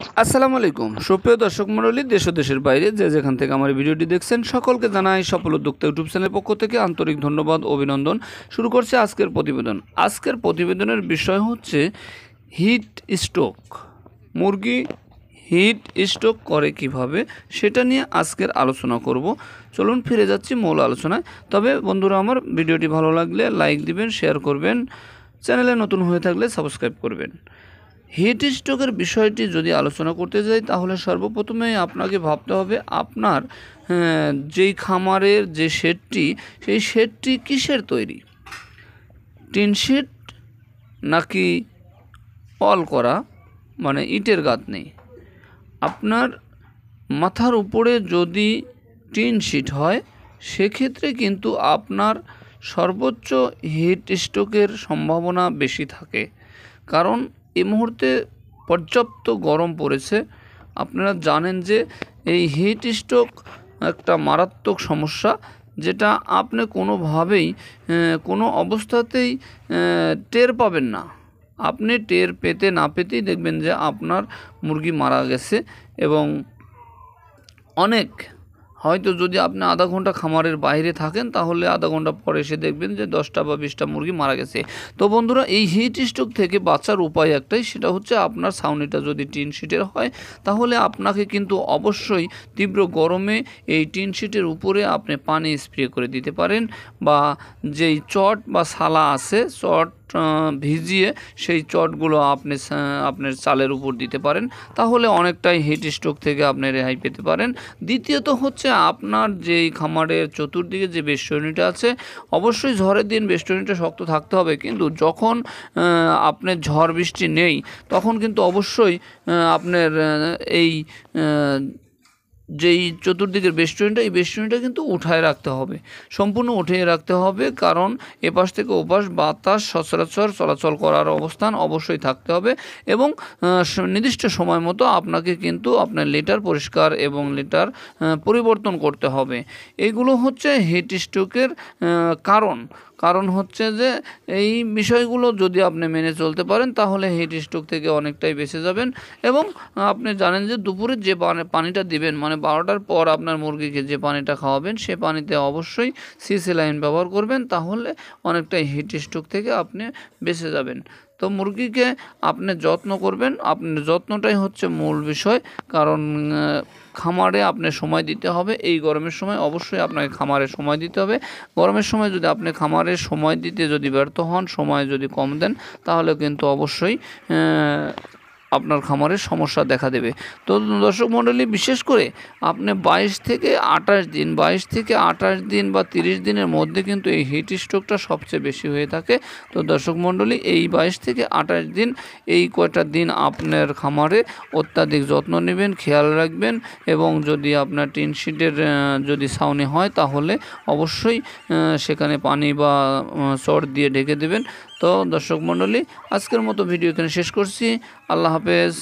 আসসালামু আলাইকুম। সুপ্রিয় দর্শক মণ্ডলী, দেশ ও দেশের বাইরে যে যেখান থেকে আমার ভিডিওটি দেখছেন, সকলকে জানাই সফল উদ্যোক্তা ইউটিউব চ্যানেলের পক্ষ থেকে আন্তরিক ধন্যবাদ, অভিনন্দন। শুরু করছে আজকের প্রতিবেদন। আজকের প্রতিবেদনের বিষয় হচ্ছে হিট স্ট্রোক। মুরগি হিট স্ট্রোক করে কীভাবে, সেটা নিয়ে আজকের আলোচনা করব। চলুন ফিরে যাচ্ছি মূল আলোচনায়। তবে বন্ধুরা, আমার ভিডিওটি ভালো লাগলে লাইক দিবেন, শেয়ার করবেন। চ্যানেলে নতুন হয়ে থাকলে সাবস্ক্রাইব করবেন। হিট স্ট্রোকের বিষয়টি যদি আলোচনা করতে যাই, তাহলে সর্বপ্রথমে আপনাকে ভাবতে হবে আপনার যেই খামারের যে শেডটি, সেই শেডটি কিসের তৈরি? টিন শিট নাকি অল করা মানে ইটের গাত নেই আপনার মাথার উপরে যদি টিন শিট হয়, সেক্ষেত্রে কিন্তু আপনার সর্বোচ্চ হিট স্ট্রোকের সম্ভাবনা বেশি থাকে। কারণ এই মুহূর্তে পর্যাপ্ত গরম পড়েছে। আপনারা জানেন যে এই হিট স্ট্রোক একটা মারাত্মক সমস্যা, যেটা আপনি কোনোভাবেই কোনো অবস্থাতেই টের পাবেন না। আপনি টের পেতে না পেতেই দেখবেন যে আপনার মুরগি মারা গেছে এবং অনেক হয়তো যদি আপনি আধা ঘণ্টা খামারের বাইরে থাকেন, তাহলে আধা ঘণ্টা পরে এসে দেখবেন যে দশটা বা বিশটা মুরগি মারা গেছে। তো বন্ধুরা, এই হিট স্ট্রোক থেকে বাঁচার উপায় একটাই, সেটা হচ্ছে আপনার ছাউনিটা যদি টিন শিটের হয়, তাহলে আপনাকে কিন্তু অবশ্যই তীব্র গরমে এই টিন শিটের উপরে আপনি পানি স্প্রে করে দিতে পারেন বা যেই চট বা সালা আছে, চট ভিজিয়ে সেই চটগুলো আপনি আপনার চালের উপর দিতে পারেন। তাহলে অনেকটাই হিট স্ট্রোক থেকে আপনি রেহাই পেতে পারেন। দ্বিতীয়ত হচ্ছে আপনার যেই খামারের চতুর্দিকে যে বেষ্টনীটা আছে, অবশ্যই ঝড়ের দিন বেষ্টনীটা শক্ত থাকতে হবে। কিন্তু যখন আপনার ঝড় বৃষ্টি নেই, তখন কিন্তু অবশ্যই আপনার এই যেই চতুর্দিকের বেষ্টনীটা এই বেষ্টনীটা কিন্তু উঠায় রাখতে হবে। সম্পূর্ণ উঠিয়ে রাখতে হবে, কারণ এপাশ থেকে ওপাশ বাতাস সচরাচর চলাচল করার অবস্থান অবশ্যই থাকতে হবে এবং নির্দিষ্ট সময় মতো আপনাকে কিন্তু আপনার লেটার পরিষ্কার এবং লিটার পরিবর্তন করতে হবে। এগুলো হচ্ছে হিট স্ট্রোকের কারণ। কারণ হচ্ছে যে এই বিষয়গুলো যদি আপনি মেনে চলতে পারেন, তাহলে হিট স্ট্রোক থেকে অনেকটাই বেঁচে যাবেন এবং আপনি জানেন যে দুপুরে যে পানি- পানিটা দিবেন মানে বারোটার পর আপনার মুরগিকে যে পানিটা খাওয়াবেন, সে পানিতে অবশ্যই সিসি লাইন ব্যবহার করবেন, তাহলে অনেকটাই হিট স্ট্রোক থেকে আপনি বেঁচে যাবেন। তো মুরগিকে আপনি যত্ন করবেন। আপনার যত্নটাই হচ্ছে মূল বিষয়। কারণ খামারে আপনি সময় দিতে হবে। এই গরমের সময় অবশ্যই আপনাকে খামারে সময় দিতে হবে। গরমের সময় যদি আপনি খামারে সময় দিতে যদি ব্যর্থ হন, সময় যদি কম দেন, তাহলে কিন্তু অবশ্যই আপনার খামারের সমস্যা দেখা দেবে। তো দর্শক মণ্ডলী, বিশেষ করে আপনি বাইশ থেকে আঠাশ দিন, বাইশ থেকে আঠাশ দিন বা তিরিশ দিনের মধ্যে কিন্তু এই হিট স্ট্রোকটা সবচেয়ে বেশি হয়ে থাকে। তো দর্শক মণ্ডলী, এই বাইশ থেকে আঠাশ দিন, এই কয়টা দিন আপনার খামারে অত্যাধিক যত্ন নেবেন, খেয়াল রাখবেন এবং যদি আপনার টিন শিটের যদি ছাউনি হয় তাহলে অবশ্যই সেখানে পানি বা চট দিয়ে ঢেকে দেবেন। তো দর্শক মণ্ডলী, আজকের মতো ভিডিও এখানে শেষ করছি। আল্লাহ হাফেজ